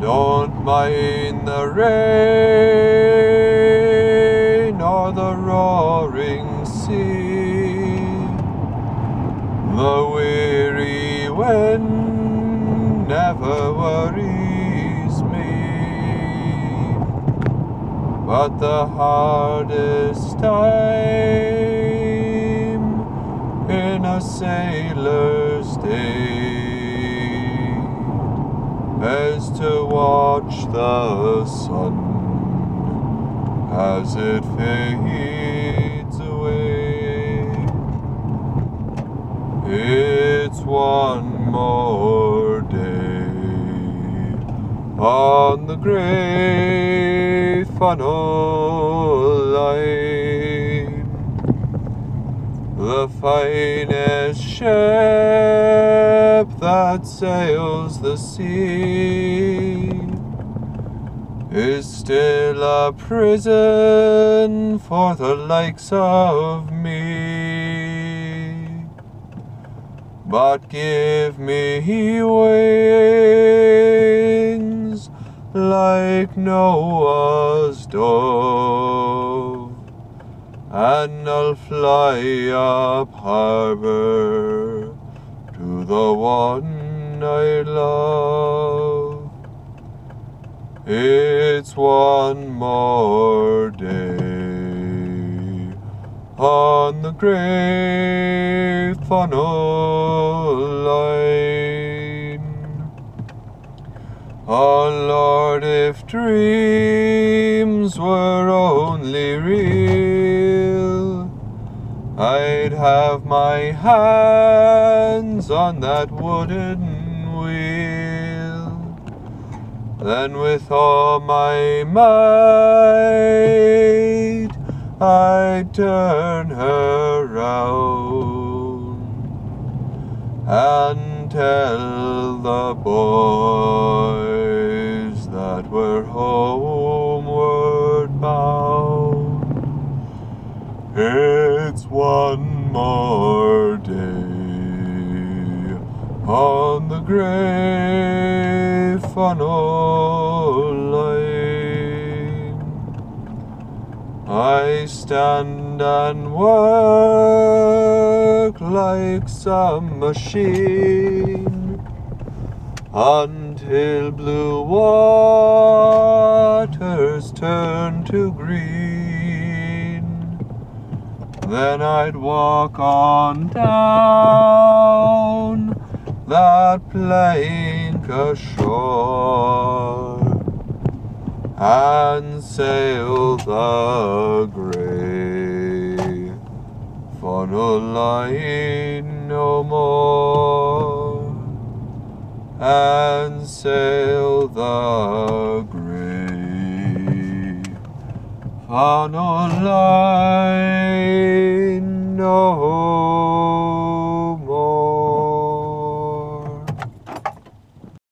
Don't mind the rain or the roaring sea, the weary wind never worries me. But the hardest time in a sailor's day is to watch the sun as it fades away. It's one more day on the grey funnel line. The finest ship that sails the sea is still a prison for the likes of me. But give me wings like Noah's dove, and I'll fly up harbor to the one I love. It's one more day on the grey funnel line. Oh Lord, if dreams were only real, I'd have my hands on that wooden wheel. Then with all my might, I'd turn her round and tell the boys that we're homeward bound. It's one more day on the grey line. I stand and work like some machine until blue waters turn to green. Then I'd walk on down that plank ashore and sail the grey funnel line no more and sail the grey funnel line